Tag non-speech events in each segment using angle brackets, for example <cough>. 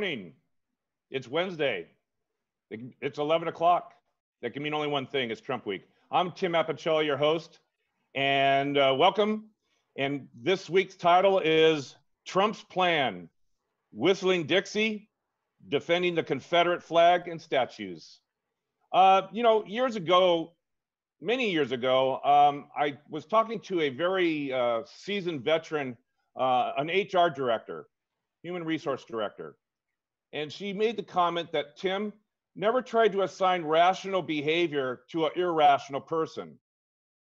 Morning. It's Wednesday. It's 11 o'clock. That can mean only one thing. It's Trump week. I'm Tim Apicella, your host, and uh, welcome. And this week's title is Trump's Plan, Whistling Dixie, Defending the Confederate Flag and Statues. Uh, you know, years ago, many years ago, um, I was talking to a very uh, seasoned veteran, uh, an HR director, human resource director. And she made the comment that Tim never tried to assign rational behavior to an irrational person.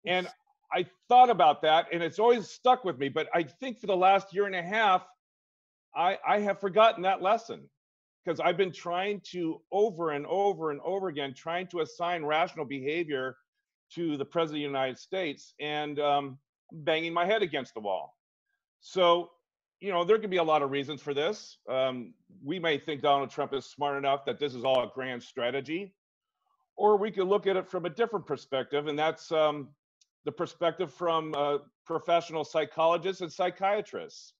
And I thought about that and it's always stuck with me. But I think for the last year and a half, I, I have forgotten that lesson because I've been trying to over and over and over again, trying to assign rational behavior to the president of the United States and um, banging my head against the wall. So you know, there could be a lot of reasons for this. Um, we may think Donald Trump is smart enough that this is all a grand strategy, or we could look at it from a different perspective, and that's um, the perspective from uh, professional psychologists and psychiatrists.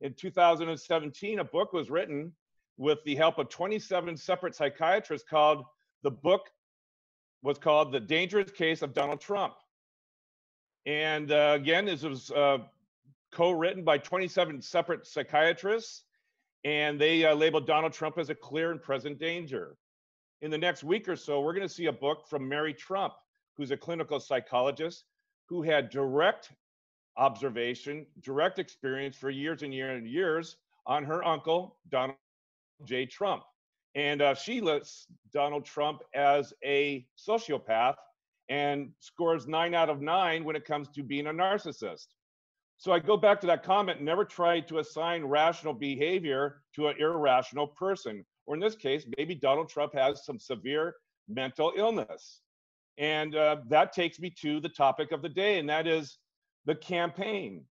In 2017, a book was written with the help of 27 separate psychiatrists called the book was called The Dangerous Case of Donald Trump. And uh, again, this was uh, co-written by 27 separate psychiatrists, and they uh, labeled Donald Trump as a clear and present danger. In the next week or so, we're going to see a book from Mary Trump, who's a clinical psychologist who had direct observation, direct experience for years and years and years on her uncle, Donald J. Trump. And uh, she lists Donald Trump as a sociopath and scores nine out of nine when it comes to being a narcissist. So I go back to that comment never try to assign rational behavior to an irrational person. Or in this case, maybe Donald Trump has some severe mental illness. And uh, that takes me to the topic of the day, and that is the campaign.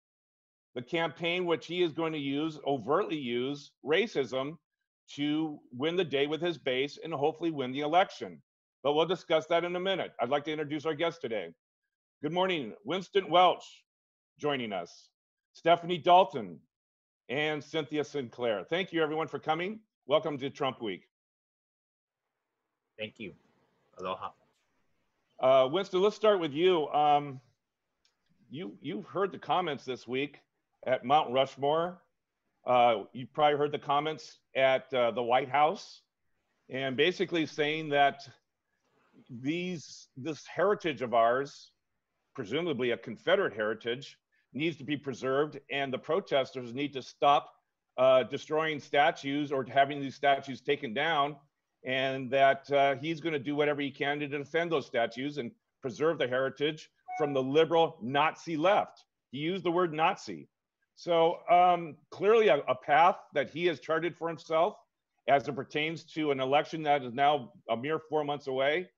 The campaign, which he is going to use, overtly use racism to win the day with his base and hopefully win the election. But we'll discuss that in a minute. I'd like to introduce our guest today. Good morning, Winston Welch joining us, Stephanie Dalton, and Cynthia Sinclair. Thank you, everyone, for coming. Welcome to Trump Week. Thank you. Aloha. Uh, Winston, let's start with you. Um, you you've heard the comments this week at Mount Rushmore. Uh, you probably heard the comments at uh, the White House, and basically saying that these this heritage of ours, presumably a Confederate heritage, needs to be preserved, and the protesters need to stop uh, destroying statues or having these statues taken down, and that uh, he's going to do whatever he can to defend those statues and preserve the heritage from the liberal Nazi left. He used the word Nazi. So um, clearly, a, a path that he has charted for himself as it pertains to an election that is now a mere four months away.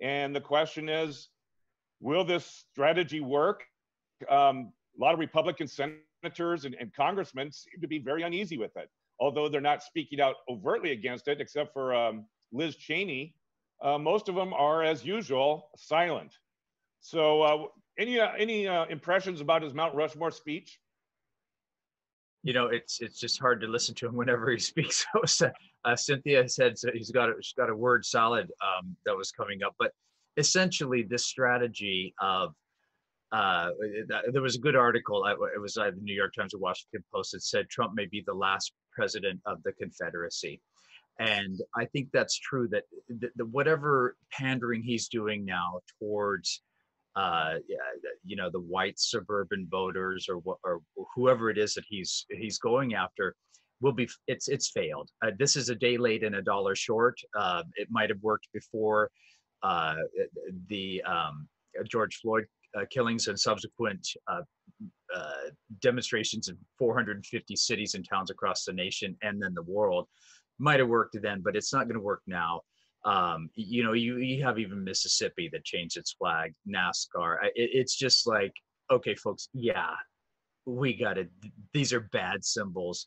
And the question is, will this strategy work? Um, a lot of Republican senators and, and congressmen seem to be very uneasy with it, although they're not speaking out overtly against it, except for um, Liz Cheney. Uh, most of them are, as usual, silent. So, uh, any uh, any uh, impressions about his Mount Rushmore speech? You know, it's it's just hard to listen to him whenever he <laughs> speaks. uh, Cynthia said he's got a, he's got a word salad um, that was coming up, but essentially, this strategy of uh, there was a good article. It was uh, the New York Times or Washington Post that said Trump may be the last president of the Confederacy, and I think that's true. That whatever pandering he's doing now towards, uh, you know, the white suburban voters or or whoever it is that he's he's going after, will be it's it's failed. Uh, this is a day late and a dollar short. Uh, it might have worked before uh, the um, George Floyd uh, killings and subsequent uh, uh, demonstrations in 450 cities and towns across the nation and then the world might have worked then, but it's not going to work now. Um, you know, you, you have even Mississippi that changed its flag, NASCAR. It, it's just like, okay, folks, yeah, we got to, these are bad symbols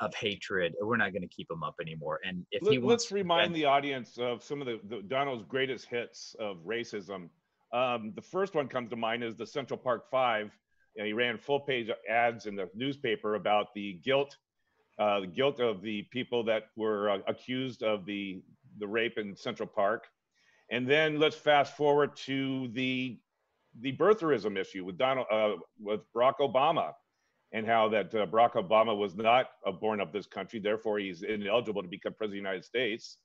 of hatred. We're not going to keep them up anymore. And if Let, he wants, let's remind the audience of some of the, the Donald's greatest hits of racism um, the first one comes to mind is the Central Park Five. You know, he ran full page ads in the newspaper about the guilt uh, the guilt of the people that were uh, accused of the the rape in Central Park, and then let's fast forward to the the birtherism issue with Donald uh, with Barack Obama, and how that uh, Barack Obama was not born of this country, therefore he's ineligible to become president of the United States.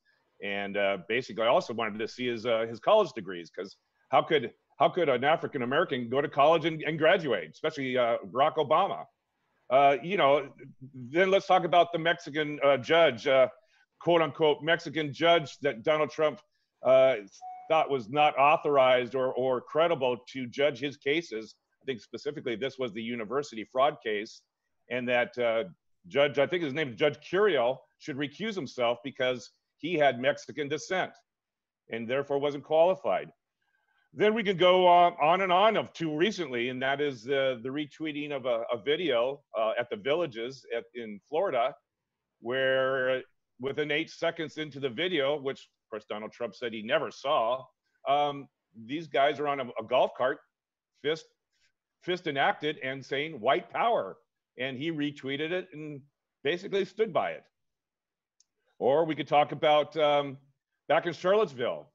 And uh, basically, I also wanted to see his uh, his college degrees because how could how could an African American go to college and, and graduate, especially uh, Barack Obama? Uh, you know, then let's talk about the Mexican uh, judge, quote unquote Mexican judge that Donald Trump thought was not authorized or, or credible to judge his cases. I think specifically this was the university fraud case, and that uh, judge, I think his name is Judge Curiel, should recuse himself because he had Mexican descent and therefore wasn't qualified. Then we can go on, on and on of two recently, and that is the, the retweeting of a, a video uh, at the villages at, in Florida, where within eight seconds into the video, which of course, Donald Trump said he never saw. Um, these guys are on a, a, golf cart, fist fist enacted, and saying white power, and he retweeted it and basically stood by it. Or we could talk about um, back in Charlottesville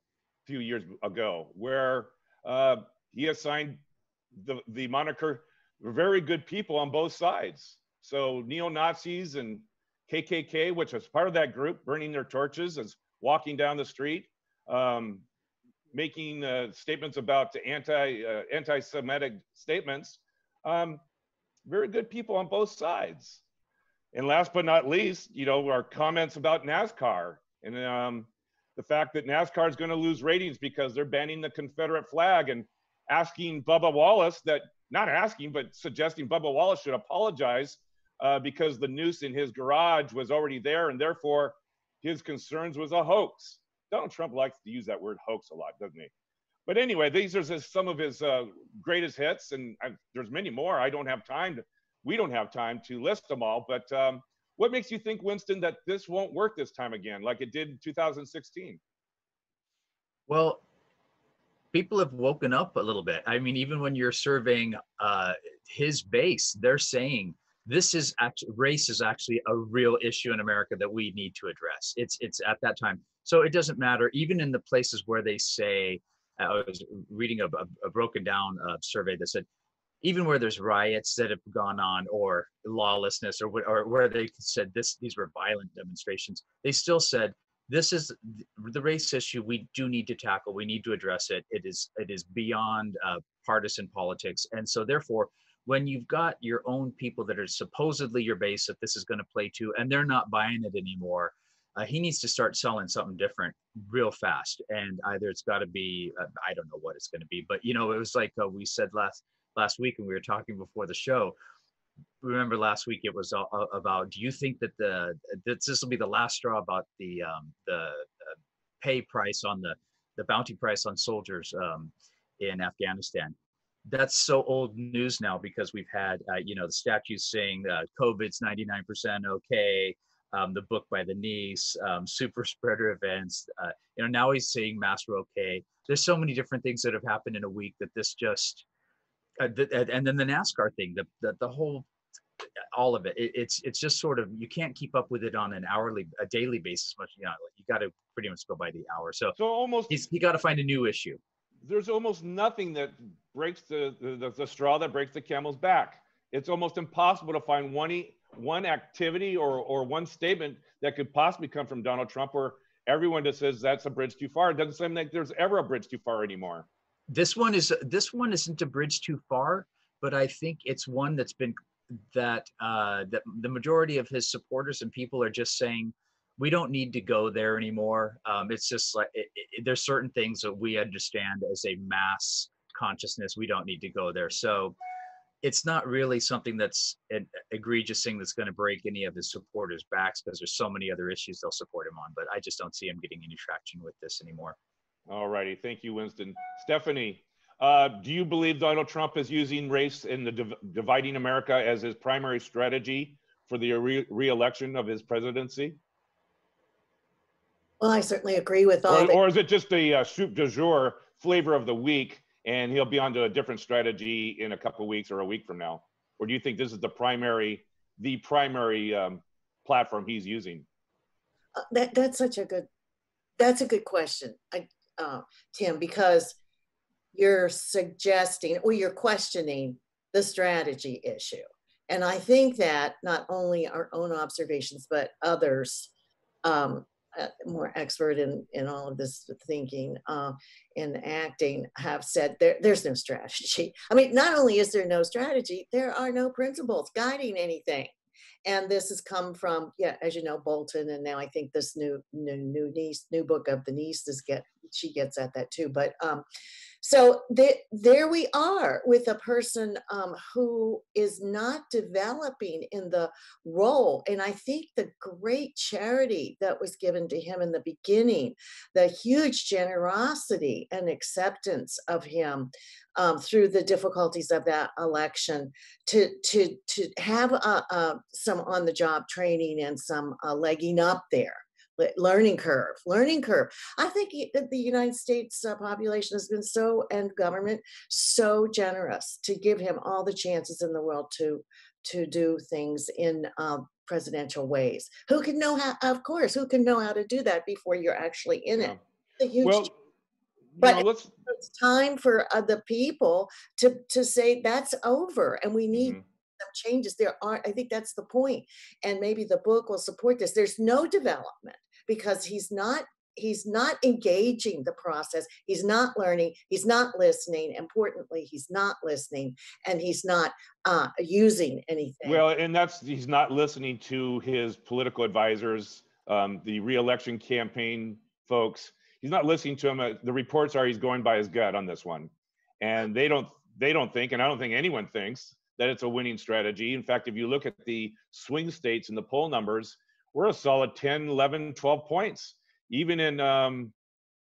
few years ago, where uh, he assigned the the moniker "very good people" on both sides. So neo Nazis and KKK, which was part of that group, burning their torches as walking down the street, um, making uh, statements about anti uh, anti-Semitic statements. Um, very good people on both sides. And last but not least, you know, our comments about NASCAR and um, the fact that NASCAR is going to lose ratings because they're banning the Confederate flag and asking Bubba Wallace that, not asking, but suggesting Bubba Wallace should apologize uh, because the noose in his garage was already there and therefore his concerns was a hoax. Donald Trump likes to use that word hoax a lot, doesn't he? But anyway, these are just some of his uh, greatest hits, and I, there's many more. I don't have time to, we don't have time to list them all. But um, what makes you think, Winston, that this won't work this time again, like it did in 2016? Well, people have woken up a little bit. I mean, even when you're surveying uh, his base, they're saying this is actually race is actually a real issue in America that we need to address. It's it's at that time. So it doesn't matter, even in the places where they say, I was reading a, a broken down uh, survey that said, even where there's riots that have gone on or lawlessness or, or where they said this these were violent demonstrations, they still said this is the race issue we do need to tackle. We need to address it. It is it is beyond uh, partisan politics, and so therefore when you've got your own people that are supposedly your base that this is going to play to and they're not buying it anymore uh, he needs to start selling something different real fast and either it's got to be uh, i don't know what it's going to be but you know it was like uh, we said last last week and we were talking before the show remember last week it was about do you think that the this will be the last straw about the um, the pay price on the the bounty price on soldiers um, in afghanistan that's so old news now because we've had uh, you know the statues saying uh, COVID's 99% okay. Um, the book by the niece, um, super <laughs> spreader events. Uh, you know now he's saying masks are okay. There's so many different things that have happened in a week that this just uh, th- and then the NASCAR thing, the the, the whole all of it, it, it's it's just sort of you can't keep up with it on an hourly a daily basis much you know you got to pretty much go by the hour so so almost he's he got to find a new issue there's almost nothing that breaks the, the, the, straw that breaks the camel's back. It's almost impossible to find one, one activity or, or one statement that could possibly come from Donald Trump where everyone just says that's a bridge too far. It doesn't seem like there's ever a bridge too far anymore. This one is this one isn't a bridge too far, but I think it's one that's been that uh, that the majority of his supporters and people are just saying we don't need to go there anymore. Um, it's just like it, it, there's certain things that we understand as a mass consciousness. We don't need to go there. So it's not really something that's an egregious thing that's going to break any of his supporters' backs because there's so many other issues they'll support him on. But I just don't see him getting any traction with this anymore. All righty. Thank you, Winston. Stephanie, uh, do you believe Donald Trump is using race in the div- dividing America as his primary strategy for the re- election of his presidency? Well, I certainly agree with all. Or, or is it just the uh, soup du jour flavor of the week, and he'll be on to a different strategy in a couple weeks or a week from now? Or do you think this is the primary, the primary um, platform he's using? Uh, that that's such a good that's a good question, I, uh, Tim, because you're suggesting or you're questioning the strategy issue. And I think that not only our own observations, but others um, uh, more expert in, in all of this thinking uh, and acting have said there, there's no strategy. I mean, not only is there no strategy, there are no principles guiding anything. And this has come from, yeah, as you know, Bolton, and now I think this new new new niece, new book of the nieces get she gets at that too. But um, so th- there we are with a person um, who is not developing in the role. And I think the great charity that was given to him in the beginning, the huge generosity and acceptance of him um, through the difficulties of that election, to to to have uh, uh, some on the job training and some uh, legging up there learning curve learning curve. I think the united states uh, population has been so and government so generous to give him all the chances in the world to to do things in uh, presidential ways. Who can know how of course who can know how to do that before you're actually in it? Yeah. well, but know, it's time for uh, the people to to say that's over and we need mm-hmm. some changes. There are i think that's the point and maybe the book will support this. There's no development because he's not he's not engaging the process. He's not learning he's not listening. Importantly he's not listening and he's not uh, using anything. Well and that's he's not listening to his political advisors um, the reelection campaign folks. He's not listening to him the reports are he's going by his gut on this one. And they don't they don't think and i don't think anyone thinks that it's a winning strategy. In fact if you look at the swing states and the poll numbers we're a solid 10, 11, 12 points, even in, um,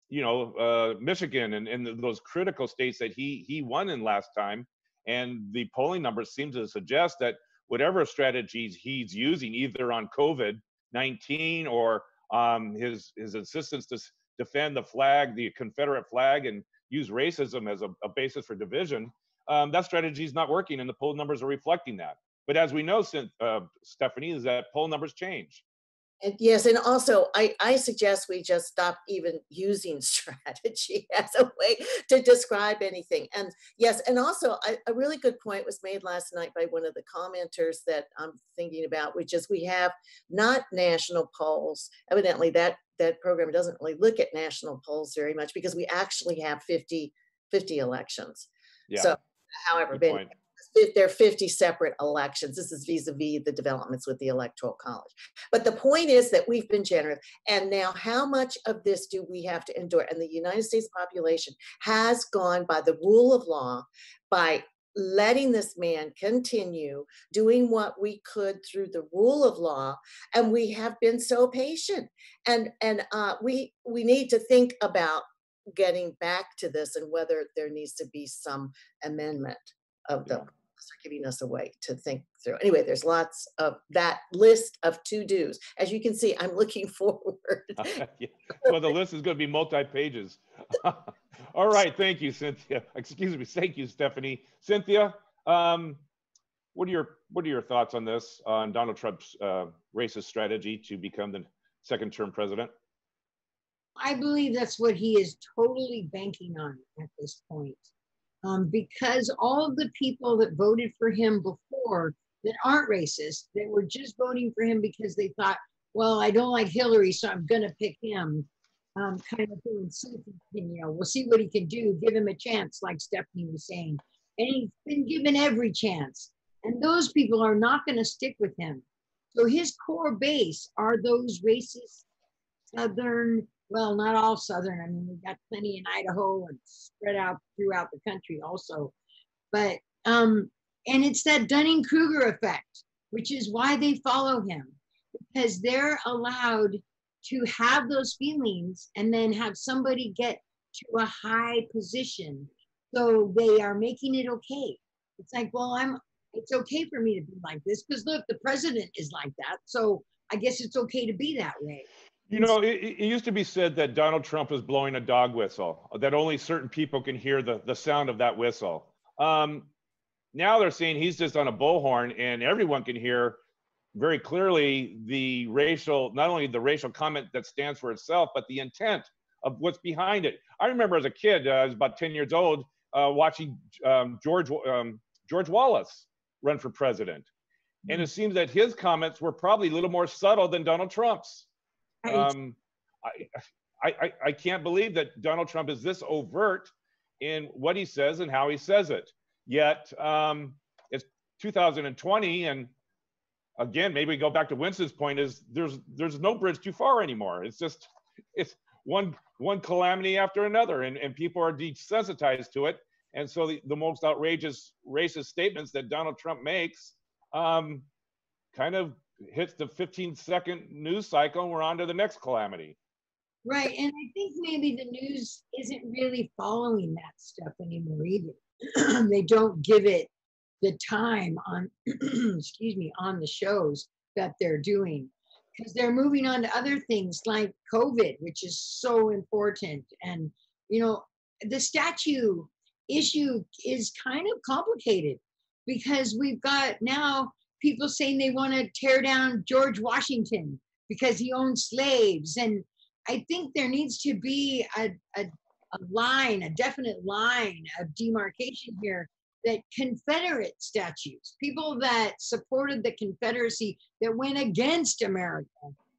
you know, uh, Michigan and, and those critical states that he he won in last time. And the polling numbers seem to suggest that whatever strategies he's using, either on COVID 19 or um, his his insistence to defend the flag, the Confederate flag, and use racism as a, a basis for division, um, that strategy is not working, and the poll numbers are reflecting that. But as we know, uh, Stephanie, is that poll numbers change. And yes, and also I, I suggest we just stop even using <laughs> strategy as a way to describe anything. And yes, and also I, a really good point was made last night by one of the commenters that I'm thinking about, which is we have not national polls. Evidently, that that program doesn't really look at national polls very much because we actually have 50 50 elections. Yeah. So, however, been there are 50 separate elections. This is vis-a-vis the developments with the electoral college. But the point is that we've been generous. And now how much of this do we have to endure? And the United States population has gone by the rule of law, by letting this man continue doing what we could through the rule of law and we have been so patient and and uh, we we need to think about getting back to this and whether there needs to be some amendment of the are giving us a way to think through. Anyway, there's lots of that list of to dos. As you can see, I'm looking <laughs> forward. <laughs> yeah. Well, the list is going to be multi pages. <laughs> All right. Thank you, Cynthia. Excuse me. Thank you, Stephanie. Cynthia, um, what are your what are your thoughts on this on Donald Trump's uh, racist strategy to become the second term president? I believe that's what he is totally banking on at this point um, because all of the people that voted for him before that aren't racist, that were just voting for him because they thought, well, I don't like Hillary, so I'm going to pick him, um, kind of thing. See if he can, you know, we'll see what he can do. Give him a chance, like Stephanie was saying. And he's been given every chance. And those people are not going to stick with him. So his core base are those racist Southern well, not all Southern. I mean, we've got plenty in Idaho and spread out throughout the country also. But, um, and it's that Dunning Kruger effect, which is why they follow him, because they're allowed to have those feelings and then have somebody get to a high position. So they are making it okay. It's like, well, I'm, it's okay for me to be like this because look, the president is like that. So I guess it's okay to be that way. You know, it, it, used to be said that Donald Trump is blowing a dog whistle, that only certain people can hear the, the sound of that whistle. Um, now they're saying he's just on a bullhorn and everyone can hear very clearly the racial, not only the racial comment that stands for itself, but the intent of what's behind it. I remember as a kid, uh, I was about 10 years old, uh, watching um, George, um, George Wallace run for president. Mm-hmm. And it seems that his comments were probably a little more subtle than Donald Trump's. Um, I, I, I can't believe that Donald Trump is this overt in what he says and how he says it. Yet um, it's 2020, and again, maybe we go back to Winston's point: is there's there's no bridge too far anymore. It's just it's one one calamity after another, and, and people are desensitized to it. And so the, the most outrageous racist statements that Donald Trump makes um, kind of hits the 15 second news cycle, and we're on to the next calamity. Right. And I think maybe the news isn't really following that stuff anymore either. <clears throat> they don't give it the time on, <clears throat> excuse me, on the shows that they're doing because they're moving on to other things like COVID, which is so important. And, you know, the statue issue is kind of complicated because we've got now people saying they want to tear down George Washington because he owned slaves. And I think there needs to be a, a, a line, a definite line of demarcation here that Confederate statues, people that supported the Confederacy that went against America,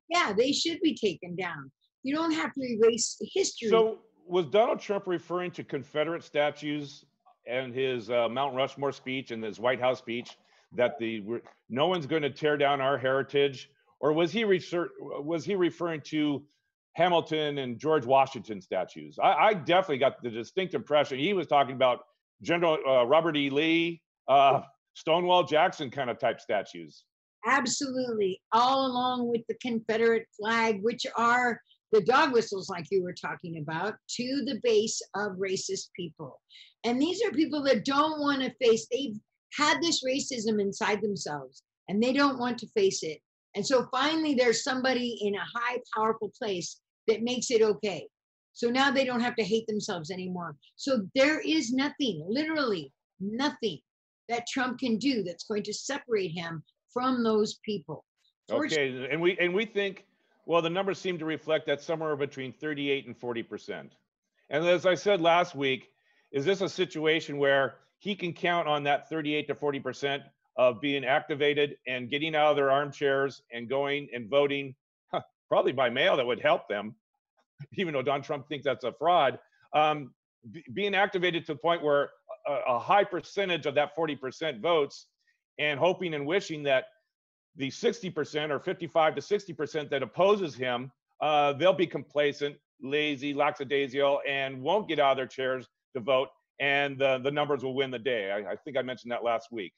yeah, they should be taken down. You don't have to erase history. So, was Donald Trump referring to Confederate statues and his uh, Mount Rushmore speech and his White House speech that the no one's going to tear down our heritage, or was he refer, was he referring to Hamilton and George Washington statues? I, I definitely got the distinct impression he was talking about General uh, Robert E. Lee, uh, Stonewall Jackson kind of type statues. Absolutely, all along with the Confederate flag, which are the dog whistles, like you were talking about, to the base of racist people. And these are people that don't want to face, they've had this racism inside themselves and they don't want to face it. And so finally, there's somebody in a high, powerful place that makes it okay. So now they don't have to hate themselves anymore. So there is nothing, literally nothing that Trump can do that's going to separate him from those people. Okay, and we and we think well the numbers seem to reflect that somewhere between 38 and 40%. And as I said last week, is this a situation where he can count on that 38 to 40% of being activated and getting out of their armchairs and going and voting probably by mail that would help them <laughs> even though Don Trump thinks that's a fraud, um, b- being activated to the point where a, a high percentage of that 40% votes and hoping and wishing that the 60% or 55 to 60% that opposes him, uh, they'll be complacent, lazy, lackadaisical, and won't get out of their chairs to vote, and the, the numbers will win the day. I, I think I mentioned that last week.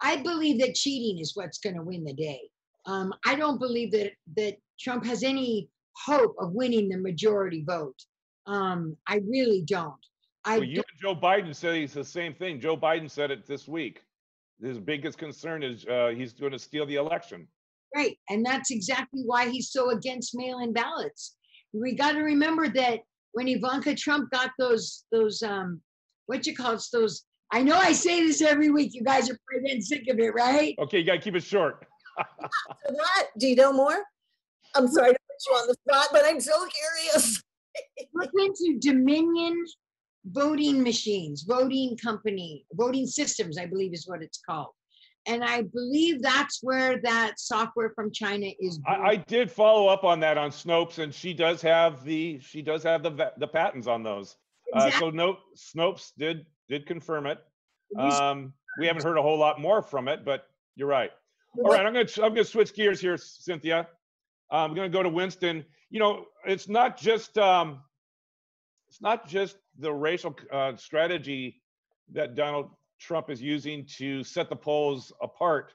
I believe that cheating is what's going to win the day. Um, I don't believe that that Trump has any hope of winning the majority vote. Um, I really don't. I well, you and Joe Biden said he's the same thing. Joe Biden said it this week. His biggest concern is uh, he's going to steal the election. Right, and that's exactly why he's so against mail-in ballots. We got to remember that when Ivanka Trump got those those um, what you call it, those. I know I say this every week. You guys are probably getting sick of it, right? Okay, you got to keep it short. <laughs> what? Do you know more? I'm sorry to put you on the spot, but I'm so curious. <laughs> Look into Dominion voting machines, voting company, voting systems, I believe is what it's called. And I believe that's where that software from China is. I, I, did follow up on that on Snopes, and she does have the she does have the the patents on those. Exactly. Uh, so no, Snopes did did confirm it. Um, we haven't heard a whole lot more from it, but you're right. All right, I'm gonna I'm gonna switch gears here, Cynthia. I'm going to go to Winston. You know, it's not just um, it's not just the racial uh, strategy that Donald Trump is using to set the polls apart,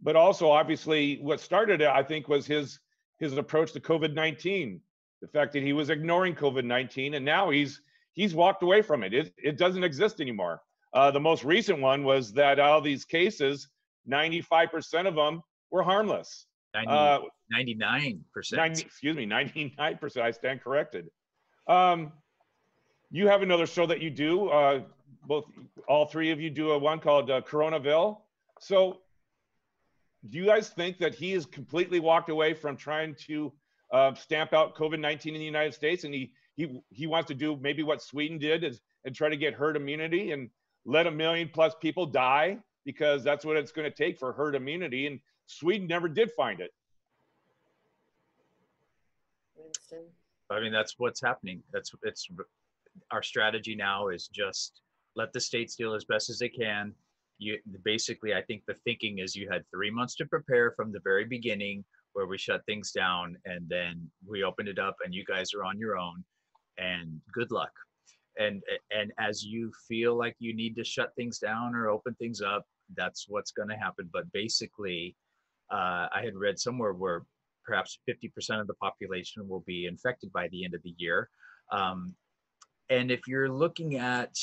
but also obviously what started it, I think, was his his approach to COVID-19. The fact that he was ignoring COVID-19, and now he's he's walked away from it. It, it doesn't exist anymore. Uh, the most recent one was that all these cases, 95% of them were harmless. 90, uh, 99%. excuse me, 99%. I stand corrected. Um, you have another show that you do. Uh, both, all three of you do a one called uh, Coronaville. So do you guys think that he has completely walked away from trying to uh, stamp out COVID nineteen in the United States, and he he he wants to do maybe what Sweden did is and try to get herd immunity and let a million plus people die because that's what it's going to take for herd immunity, and Sweden never did find it. Winston. I mean, that's what's happening. That's it's our strategy now is just let the states deal as best as they can. You basically, I think the thinking is you had three months to prepare from the very beginning, where we shut things down, and then we opened it up, and you guys are on your own. And good luck. And and as you feel like you need to shut things down or open things up, that's what's going to happen. But basically, uh, I had read somewhere where perhaps 50% of the population will be infected by the end of the year. Um, and if you're looking at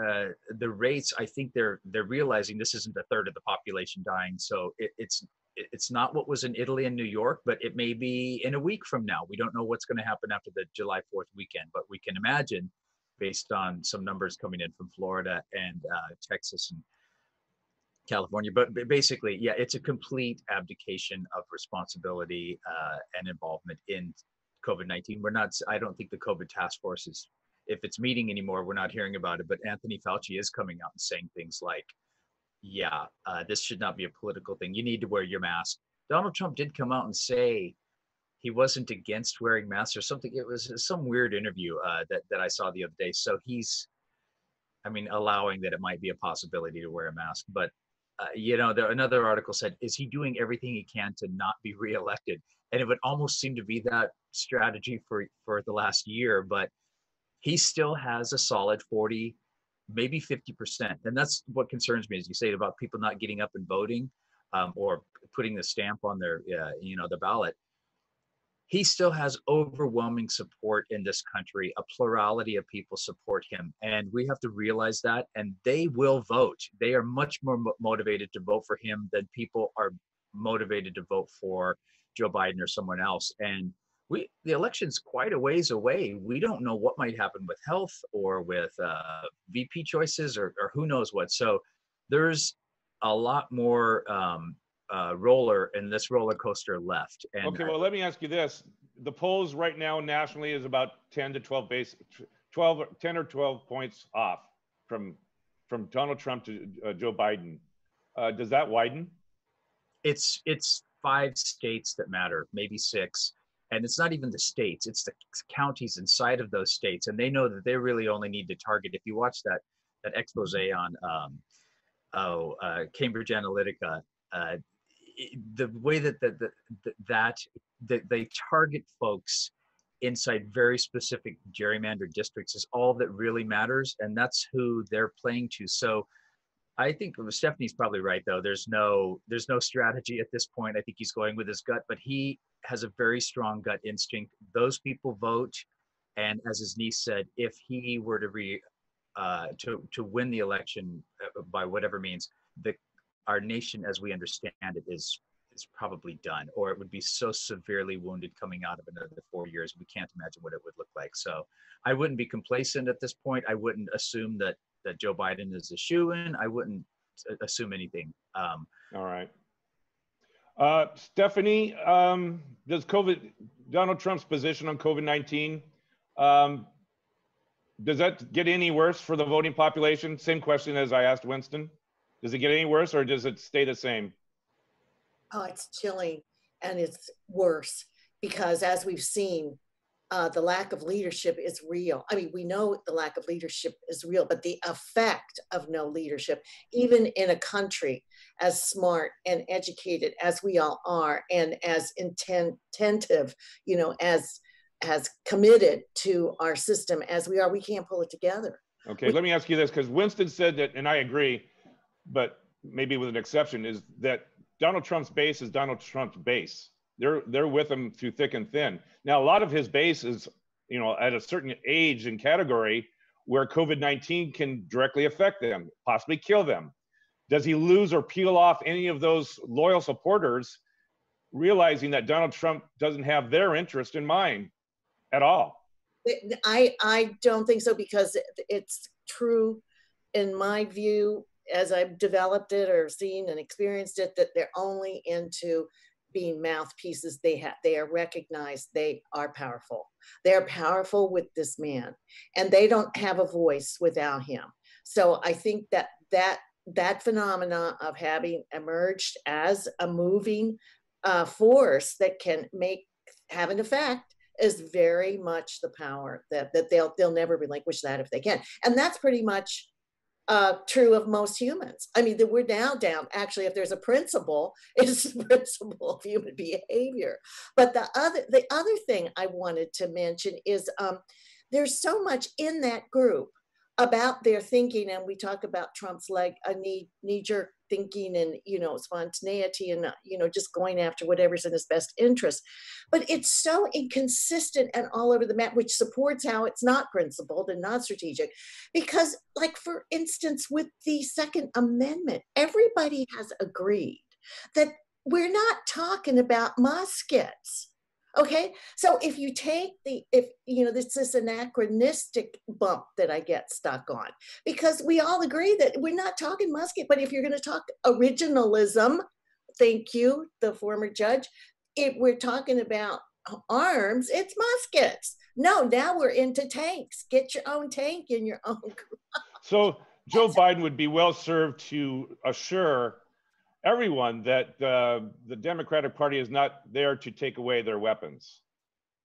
uh, the rates, I think they're they're realizing this isn't a third of the population dying. So it, it's it's not what was in Italy and New York, but it may be in a week from now. We don't know what's going to happen after the July 4th weekend, but we can imagine, based on some numbers coming in from Florida and uh, Texas and California. But basically, yeah, it's a complete abdication of responsibility uh, and involvement in COVID 19. We're not, I don't think the COVID task force is, if it's meeting anymore, we're not hearing about it. But Anthony Fauci is coming out and saying things like, yeah, uh, this should not be a political thing. You need to wear your mask. Donald Trump did come out and say he wasn't against wearing masks or something. It was some weird interview uh, that, that I saw the other day. So he's, I mean, allowing that it might be a possibility to wear a mask. But uh, you know, the, another article said, is he doing everything he can to not be <laughs> reelected? And it would almost seem to be that strategy for for the last year, but he still has a solid 40, maybe 50%. And that's what concerns me, as you say, about people not getting up and voting um, or putting the stamp on their, uh, you know, the ballot he still has overwhelming support in this country. A plurality of people support him. And we have to realize that. And they will vote. They are much more motivated to vote for him than people are motivated to vote for Joe Biden or someone else. And we, the election's quite a ways away. We don't know what might happen with health or with uh, VP choices or, or who knows what. So there's a lot more um, uh, roller in this roller coaster left. And okay, well, let me ask you this: the polls right now nationally is about 10 to 12 base, 12, 10 or 12 points off from from Donald Trump to uh, Joe Biden. Uh, does that widen? It's it's five states that matter, maybe six. And it's not even the states; it's the counties inside of those states, and they know that they really only need to target. If you watch that that expose on um, oh uh, Cambridge Analytica, uh, the way that that that, that that they target folks inside very specific gerrymandered districts is all that really matters and that's who they're playing to so i think stephanie's probably right though. There's no there's no strategy at this point. I think he's going with his gut but he has a very strong gut instinct. Those people vote and as his niece said if he were to re uh, to to win the election uh, by whatever means the our nation as we understand it is is probably done or it would be so severely wounded coming out of another four years. We can't imagine what it would look like. So i wouldn't be complacent at this point. I wouldn't assume that that joe biden is a shoe-in i wouldn't assume anything um, all right. Uh, stephanie um, does covid donald trump's position on covid-19 um, does that get any worse for the voting population? Same question as i asked winston. Does it get any worse or does it stay the same? Oh, it's chilling and it's worse because as we've seen, uh, the lack of leadership is real. I mean, we know the lack of leadership is real, but the effect of no leadership, even in a country as smart and educated as we all are, and as intent, attentive, you know, as as committed to our system as we are, we can't pull it together. Okay, we, let me ask you this because Winston said that, and I agree but maybe with an exception, is that Donald Trump's base is Donald Trump's base. They're they're with him through thick and thin. Now, a lot of his base is, you know, at a certain age and category where COVID nineteen can directly affect them, possibly kill them. Does he lose or peel off any of those loyal supporters, realizing that Donald Trump doesn't have their interest in mind at all? I I don't think so because it's true, in my view, as I've developed it or seen and experienced it, that they're only into being mouthpieces. They have they are recognized. They are powerful. They are powerful with this man, and they don't have a voice without him. So I think that that that phenomena of having emerged as a moving uh, force that can make have an effect is very much the power that that they'll they'll never relinquish that if they can, and that's pretty much uh, true of most humans. I mean, that we're now down. Actually, if there's a principle, <laughs> it's the principle of human behavior. But the other the other thing I wanted to mention is um, there's so much in that group about their thinking and we talk about trump's like a knee knee jerk thinking and you know spontaneity and uh, you know just going after whatever's in his best interest. But it's so inconsistent and all over the map which supports how it's not principled and not strategic. Because like for instance with the second amendment everybody has agreed that we're not talking about muskets Okay, so if you take the, if you know, this is anachronistic bump that I get stuck on, because we all agree that we're not talking musket, but if you're going to talk originalism, thank you, the former judge, if we're talking about arms, it's muskets. No, now we're into tanks. Get your own tank in your own. <laughs> so Joe Biden would be well served to assure everyone that uh, the Democratic Party is not there to take away their weapons.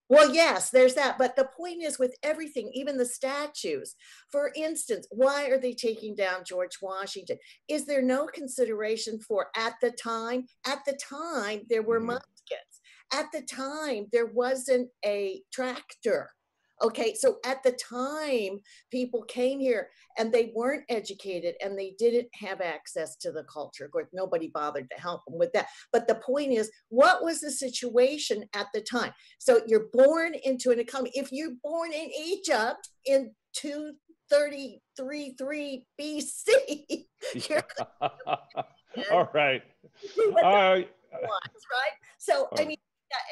Well, yes, there's that. But the point is with everything, even the statues, for instance, why are they taking down George Washington? Is there no consideration for at the time? At the time, there were mm-hmm. muskets. At the time, there wasn't a tractor. Okay, so at the time, people came here and they weren't educated and they didn't have access to the culture. Of course, nobody bothered to help them with that. But the point is, what was the situation at the time? So you're born into an economy. If you're born in Egypt in 233 3 BC, <laughs> <laughs> all right. <laughs> Uh, right? So, I mean,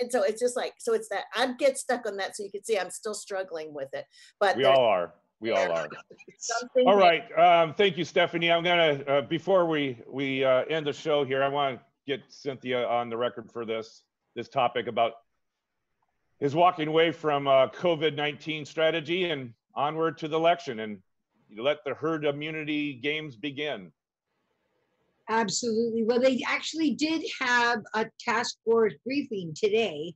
and so it's just like so it's that i get stuck on that so you can see i'm still struggling with it but we all are. We all are. <laughs> All right um, thank you stephanie. I'm gonna uh, before we we uh, end the show here i want to get cynthia on the record for this this topic about his walking away from uh, covid-19 strategy and onward to the election and let the herd immunity games begin Absolutely. Well, they actually did have a task force briefing today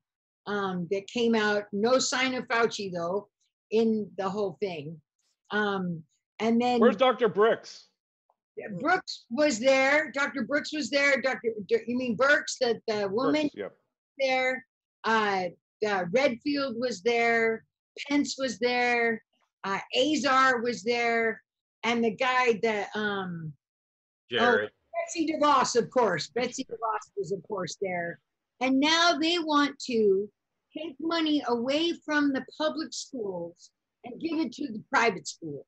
um, that came out. No sign of Fauci, though, in the whole thing. Um, and then. Where's Dr. Brooks? Brooks was there. Dr. Brooks was there. Dr. You mean Birx, the, the woman? Birx, yep. There. Uh, uh, Redfield was there. Pence was there. Uh, Azar was there. And the guy that. Um, oh, Jared. Oh, Betsy DeVos, of course. Betsy DeVos was, of course, there. And now they want to take money away from the public schools and give it to the private schools.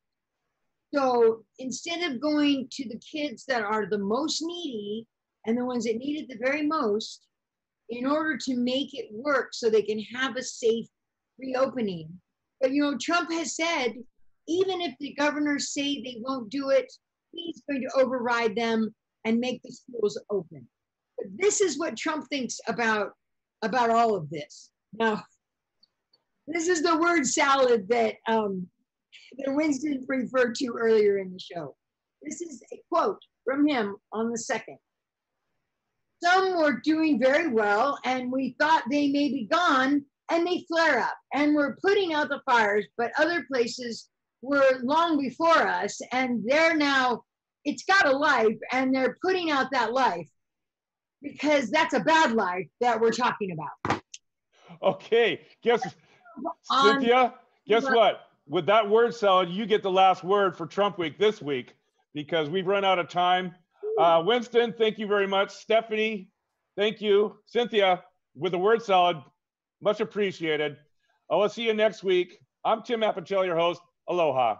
So instead of going to the kids that are the most needy and the ones that need it the very most, in order to make it work so they can have a safe reopening. But you know, Trump has said, even if the governors say they won't do it, he's going to override them and make the schools open. This is what Trump thinks about about all of this. Now, this is the word salad that um, that Winston referred to earlier in the show. This is a quote from him on the second. Some were doing very well, and we thought they may be gone, and they flare up, and we're putting out the fires. But other places were long before us, and they're now it's got a life and they're putting out that life because that's a bad life that we're talking about. Okay, guess Cynthia, guess what? With that word salad, you get the last word for Trump Week this week because we've run out of time. Uh, Winston, thank you very much. Stephanie, thank you. Cynthia, with the word salad, much appreciated. I will see you next week. I'm Tim Apicella, your host. Aloha.